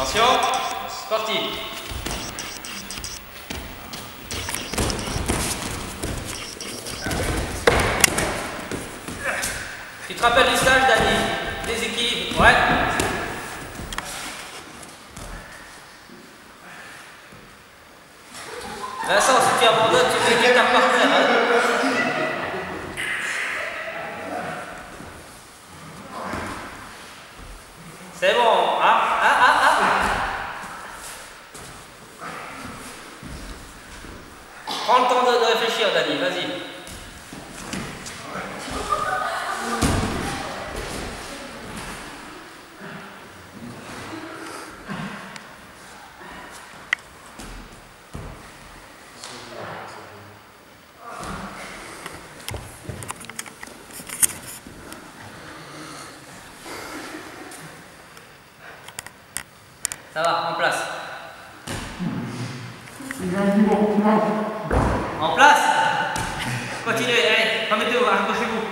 Attention, sportif. Tu te rappelles du stage, Dani? Des équipes Ouais. Vincent, si tu abandonnes, tu fais ta partenaire. Hein C'est bon. Prends le temps de, réfléchir, Dani, vas-y. Ça va, en place. Continuez, allez, remettez-vous, accrochez-vous.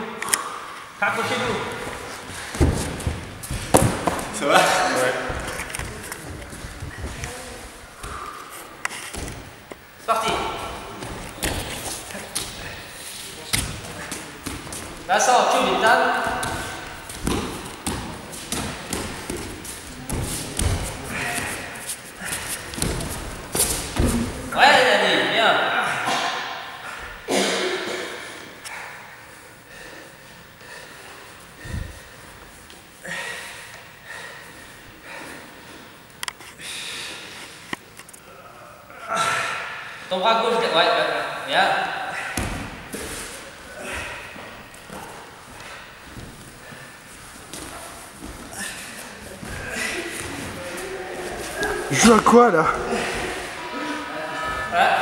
Accrochez-vous. Ça va? Ouais. C'est parti. Vincent, tu les tables. Ouais, Dani, bien. Ton bras gauche, ouais, ouais, ouais, bien. Je joue à quoi là? Voilà.